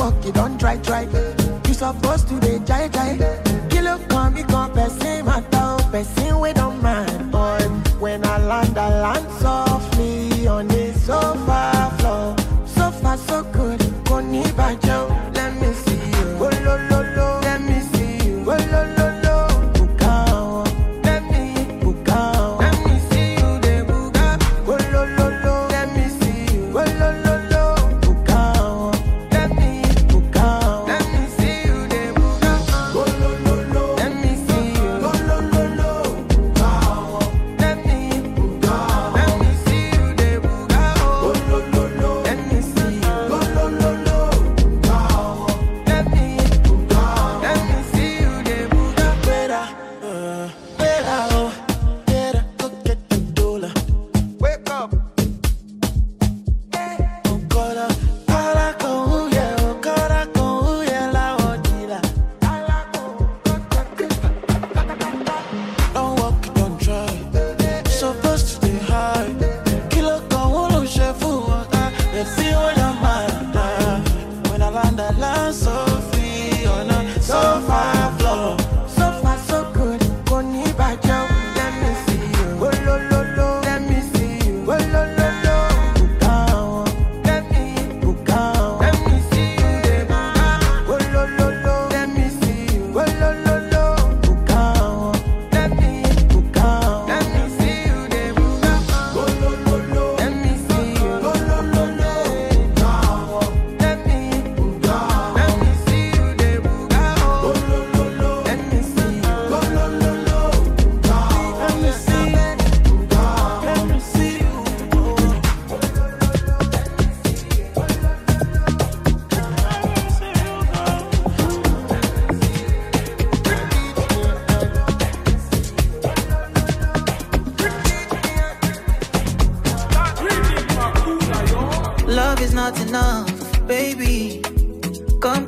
work, you don't try, try. You supposed to be jai jai. Kilo come, me come, person matter, person don't mind. Boy, when I land, I land.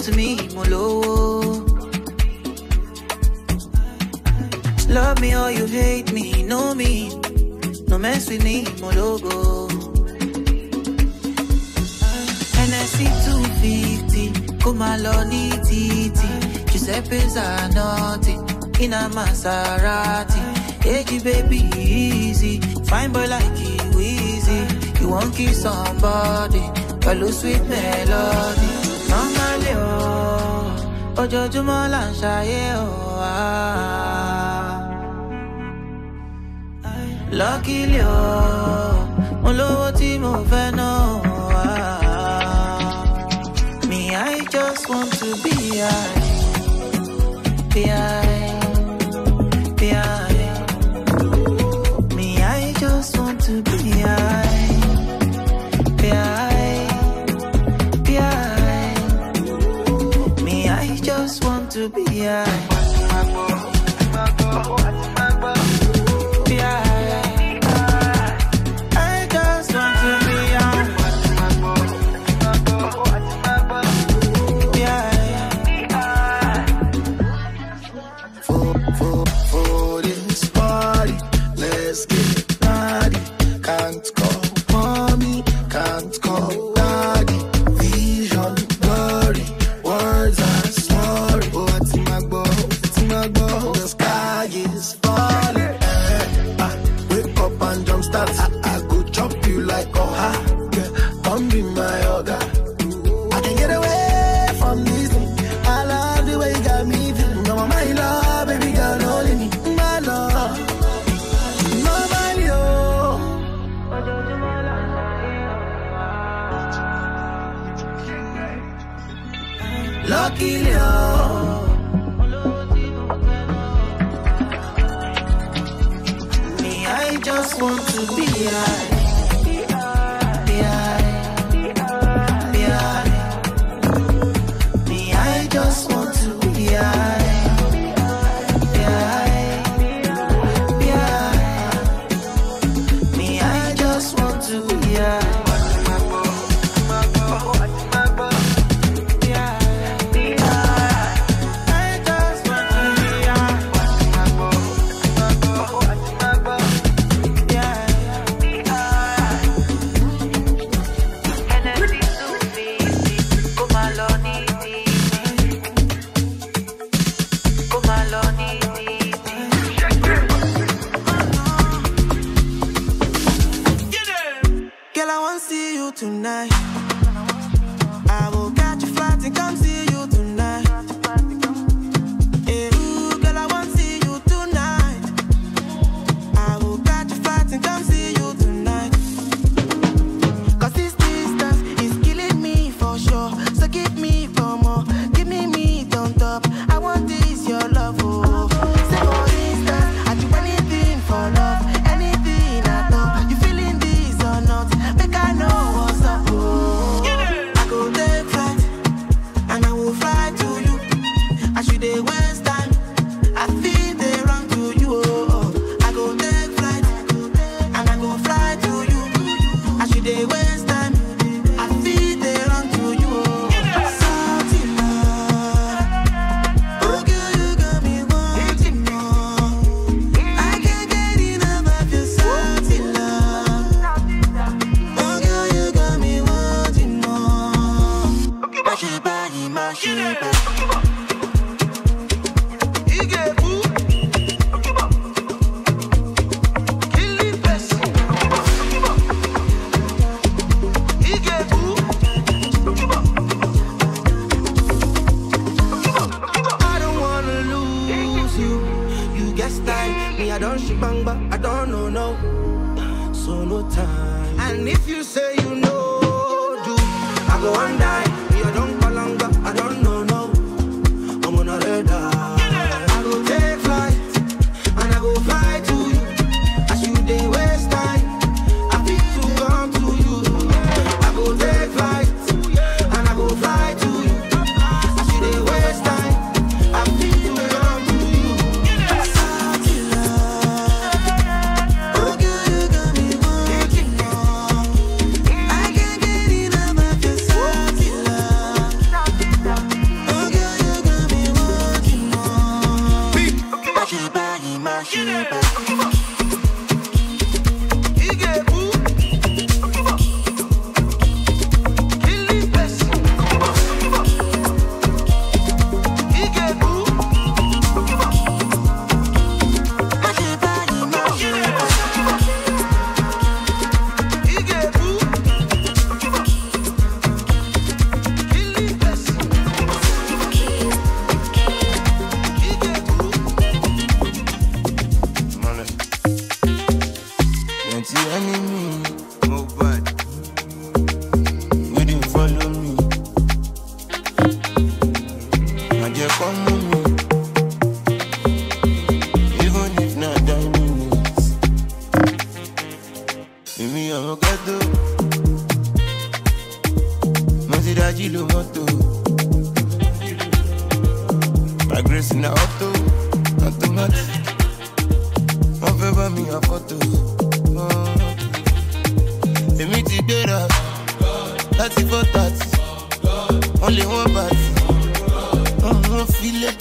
to me, mo. Love me or you hate me, know me. No mess with me, my logo. NSC 250, come along, TT. Giuseppe's are naughty, in a Maserati. Hey, baby, easy. Fine boy like you, easy. You won't kill somebody, but lose sweet melody. ojoojúmọ́ là ń ṣayé o wa. lọ́kìlì o mo lówó tí mo fẹ́ náà wá. me I just want to be high. Be high. yeah just want ti gbéra láti One wọ́n lé wọ́n bá ti wọ́n wọ́n filẹ̀.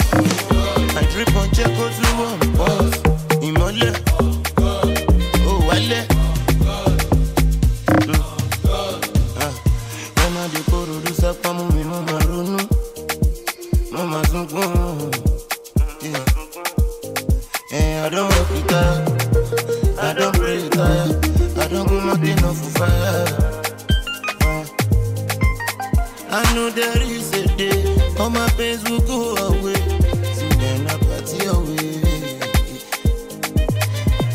Àìdírípọ̀ jẹ́ kó tún wọ́n pọ̀ ìmọ́lẹ̀. worries a day. All my pains will go away. So then I party away.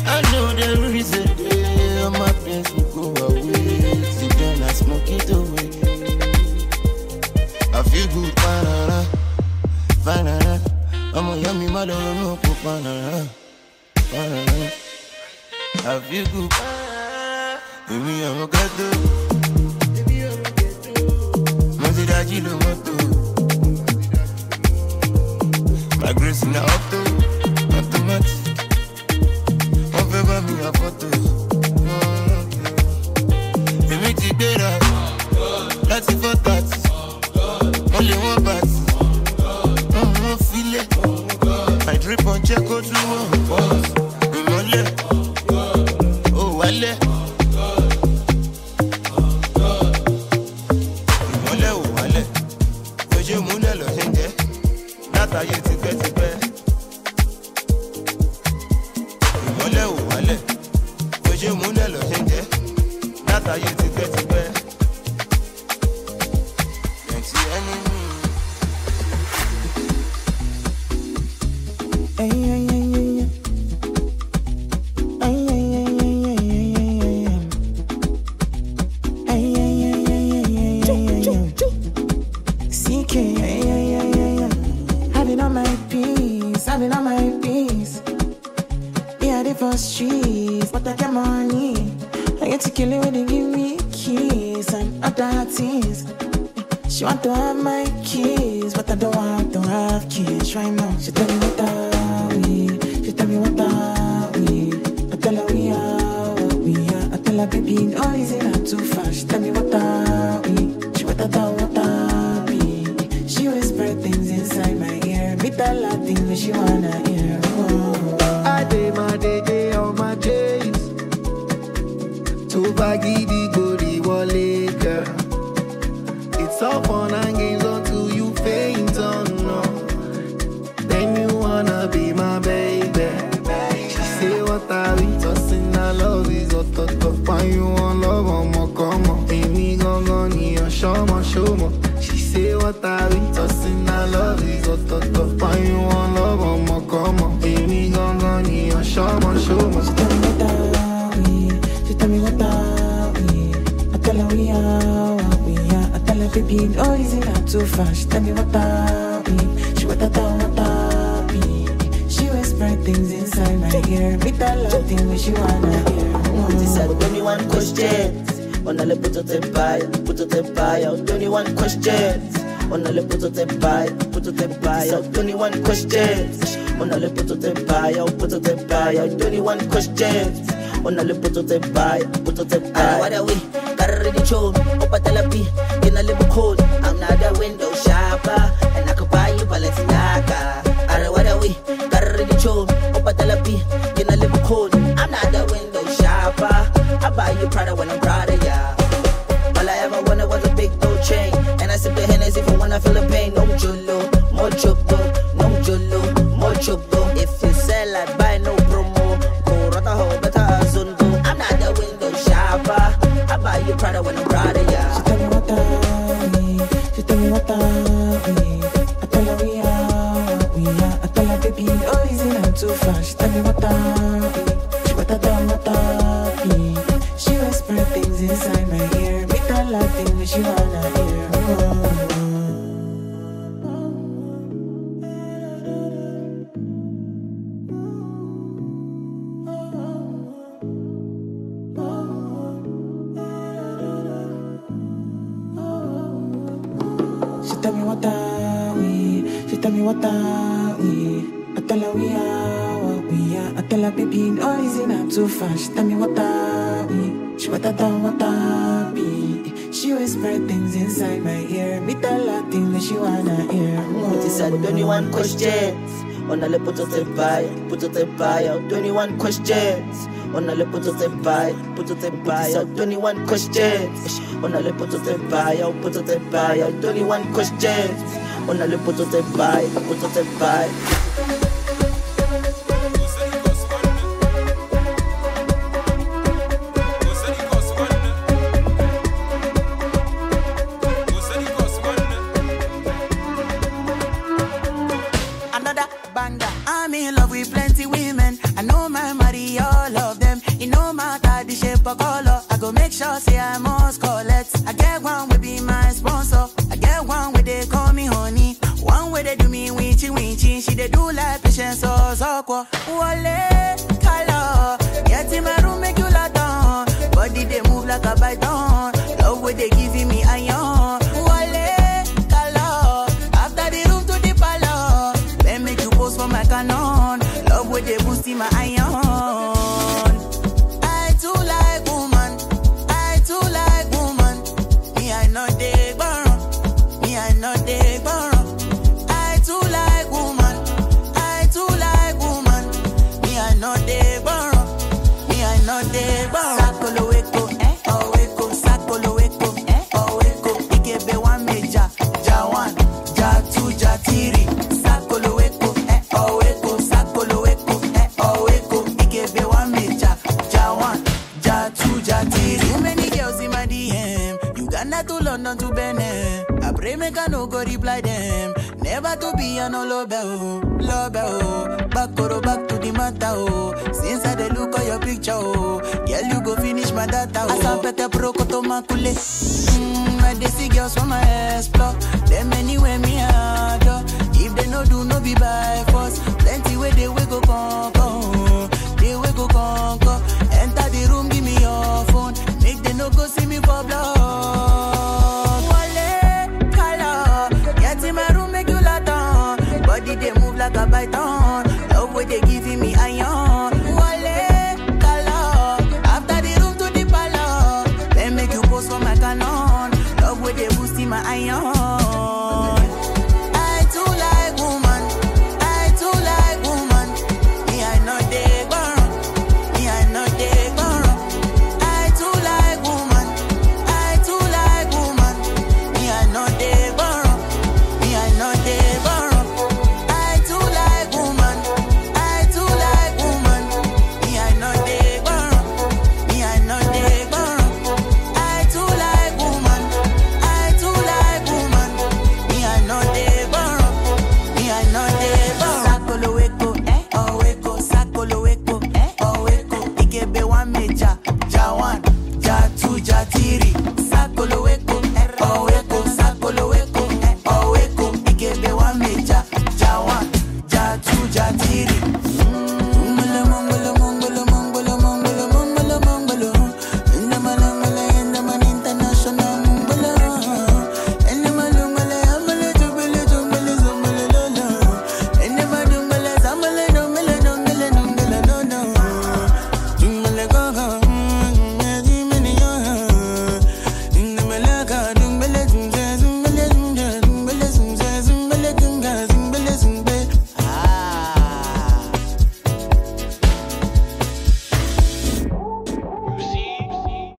I know there is a day. All my pains will go away. So then I smoke it away. I feel good, banana, banana. I'm a yummy mother, no banana, banana. I feel good, baby, I'm a gato. Bajaji na moto Magresi na auto Automatic Wọ́n fẹ́ bá mi I use it. Things. She want to have my keys, but I don't want to have kids right now. She tell me what are we? She tell me what are we? I tell her we are what we are. I tell her baby, no easy not too fast. She tell me what are we? She what I thought what are we? She whisper things inside my ear. Me tell her things that she wanna hear. Oh. I day my day day on my days. Tó bá It's all I tell her baby, oh, no easy not too fast. She tell me what are we? She what I thought what are we? She whisper things inside my ear. Me tell her things when she wanna hear. This Oh. are 21 questions. Onale puto te pai, puto te pai, out 21 questions. Onale puto te pai, puto te pai, out 21 questions. Onale puto te pai, out puto te pai, 21 questions. Onale puto te pai, puto te pai. What are we? Carry the chone, opa telapi, in a little code. I'm not a window shopper, and I could buy you Balenciaga. Are what are we? Carry the chone, opa telapi, in a little code. I'm not a window shopper. I buy you Prada when I'm are we? I tell her we are what we are. I tell her baby, no easy not too fast. Tell me what are we? She what done what? She whisper things inside my ear. Me tell her things that she wanna hear. This are 21 questions. Onale puto te pai, puto te pai, out 21 questions. Onale puto te pai, puto te pai, out 21 questions. Onale puto te pai, out puto te pai, out 21 questions. Onale puto te pai, puto te pai. another I'm in love with plenty women. I know my money, all of them. It no matter the shape or color. I go make sure say I must collect. I get one will be my sponsor. I get one where they call me honey. One where they do me winchy winchy. She they do like patience or so Wale color. Get in my room make you lot on. Body they move like a python. Love where they giving me Ghana to London to Benin. I pray me can no go reply them. Never to be an no love oh, love oh. Back to back to the matter oh. Since I dey look at your picture oh, girl you go finish my data oh. Asa pete pro koto makule. Mm, I dey see girls from my explore. Them anywhere me adore. If they no do no be by force. Plenty where they we go conquer. Oh. They we go conquer. Enter the room give me your phone. Make they no go see me for blood. gigabyte on.